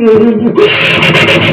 Terima.